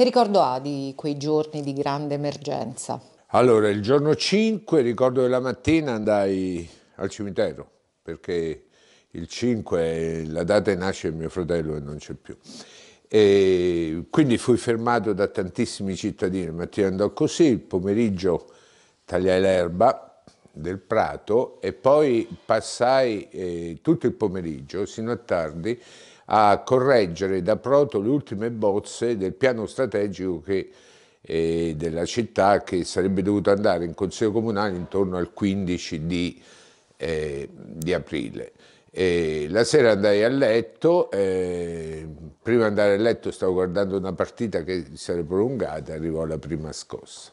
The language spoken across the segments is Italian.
Che ricordo ha di quei giorni di grande emergenza? Allora, il giorno 5, ricordo che la mattina andai al cimitero, perché il 5 è la data nascita di mio fratello e non c'è più. E quindi fui fermato da tantissimi cittadini, la mattina andò così, il pomeriggio tagliai l'erba del prato e poi passai eh, tutto il pomeriggio, sino a tardi, a correggere da Proto le ultime bozze del piano strategico che, eh, della città che sarebbe dovuto andare in Consiglio Comunale intorno al 15 di, eh, di aprile. E la sera andai a letto, eh, prima di andare a letto stavo guardando una partita che si sarebbe prolungata, arrivò la prima scossa.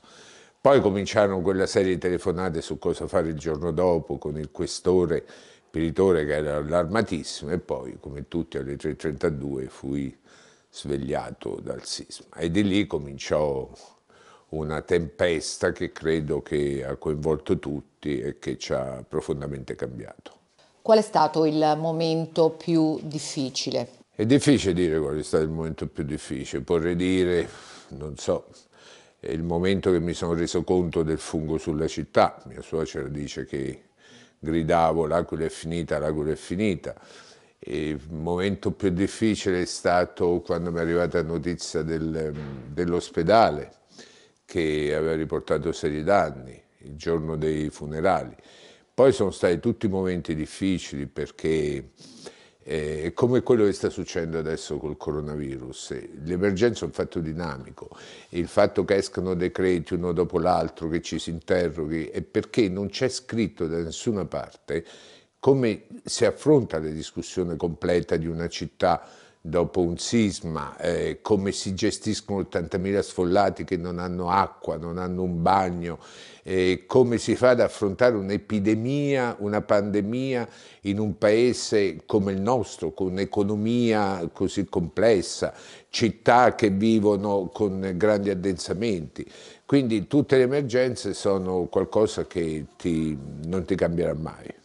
Poi cominciarono quella serie di telefonate su cosa fare il giorno dopo con il questore Piritore che era allarmatissimo e poi, come tutti, alle 3.32 fui svegliato dal sisma e di lì cominciò una tempesta che credo che ha coinvolto tutti e che ci ha profondamente cambiato. Qual è stato il momento più difficile? È difficile dire qual è stato il momento più difficile, vorrei dire, non so, è il momento che mi sono reso conto del fungo sulla città. Mia suocera dice che gridavo l'aquila è finita, l'aquila è finita. E il momento più difficile è stato quando mi è arrivata la notizia del, dell'ospedale che aveva riportato seri danni, il giorno dei funerali. Poi sono stati tutti momenti difficili perché eh, come quello che sta succedendo adesso col coronavirus. L'emergenza è un fatto dinamico, il fatto che escano decreti uno dopo l'altro, che ci si interroghi, è perché non c'è scritto da nessuna parte come si affronta la discussione completa di una città dopo un sisma, eh, come si gestiscono 80.000 sfollati che non hanno acqua, non hanno un bagno, eh, come si fa ad affrontare un'epidemia, una pandemia in un paese come il nostro, con un'economia così complessa, città che vivono con grandi addensamenti. Quindi tutte le emergenze sono qualcosa che ti, non ti cambierà mai.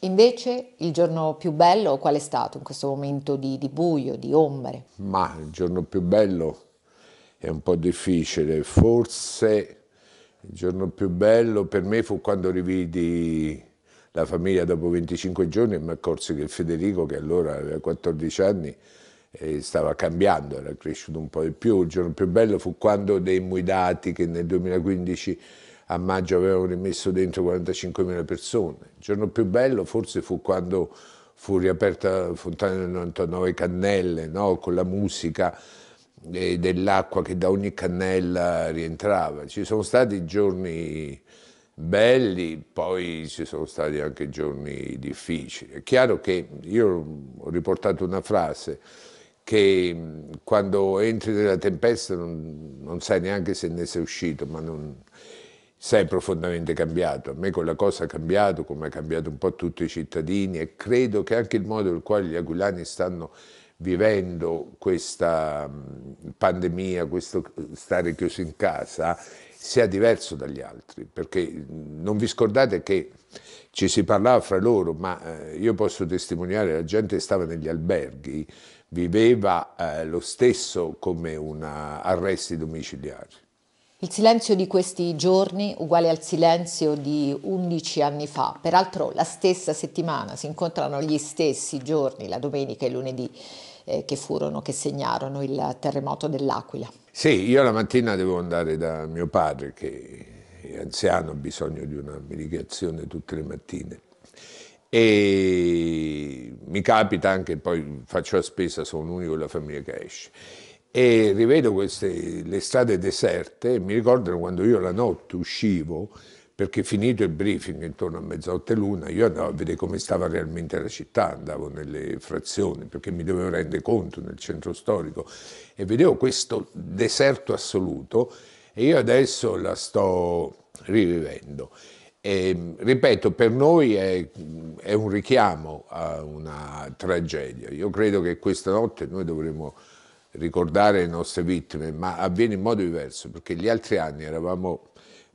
Invece il giorno più bello qual è stato in questo momento di, di buio, di ombre? Ma il giorno più bello è un po' difficile, forse il giorno più bello per me fu quando rividi la famiglia dopo 25 giorni e mi accorsi che Federico, che allora aveva 14 anni, eh, stava cambiando, era cresciuto un po' di più. Il giorno più bello fu quando dei dati che nel 2015 a maggio avevano rimesso dentro 45.000 persone. Il giorno più bello forse fu quando fu riaperta Fontana del 99 Cannelle, no? con la musica e dell'acqua che da ogni cannella rientrava. Ci sono stati giorni belli, poi ci sono stati anche giorni difficili. È chiaro che io ho riportato una frase che quando entri nella tempesta non, non sai neanche se ne sei uscito, ma non, sei profondamente cambiato. A me quella cosa ha cambiato, come ha cambiato un po' tutti i cittadini e credo che anche il modo in cui gli aquilani stanno vivendo questa pandemia, questo stare chiuso in casa, sia diverso dagli altri, perché non vi scordate che ci si parlava fra loro, ma eh, io posso testimoniare, la gente stava negli alberghi, viveva eh, lo stesso come una arresti domiciliari. Il silenzio di questi giorni uguale al silenzio di 11 anni fa, peraltro la stessa settimana si incontrano gli stessi giorni, la domenica e il lunedì, eh, che furono, che segnarono il terremoto dell'Aquila. Sì, io la mattina devo andare da mio padre che è anziano, ha bisogno di una medicazione tutte le mattine e mi capita anche, poi faccio la spesa, sono l'unico della famiglia che esce e rivedo queste, le strade deserte e mi ricordano quando io la notte uscivo perché finito il briefing intorno a mezzanotte l'una io andavo a vedere come stava realmente la città, andavo nelle frazioni perché mi dovevo rendere conto nel centro storico e vedevo questo deserto assoluto e io adesso la sto rivivendo. E, ripeto, per noi è, è un richiamo a una tragedia. Io credo che questa notte noi dovremmo ricordare le nostre vittime, ma avviene in modo diverso, perché gli altri anni eravamo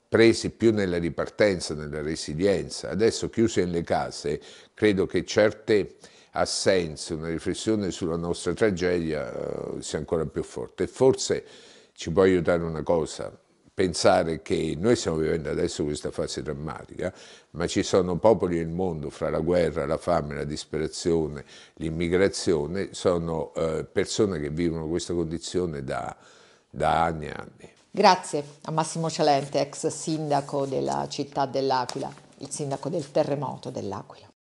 presi più nella ripartenza, nella resilienza. Adesso chiusi nelle case, credo che certe assenze, una riflessione sulla nostra tragedia uh, sia ancora più forte. E forse ci può aiutare una cosa, pensare che noi stiamo vivendo adesso questa fase drammatica, ma ci sono popoli nel mondo, fra la guerra, la fame, la disperazione, l'immigrazione, sono eh, persone che vivono questa condizione da, da anni e anni. Grazie a Massimo Cialente, ex sindaco della città dell'Aquila, il sindaco del terremoto dell'Aquila.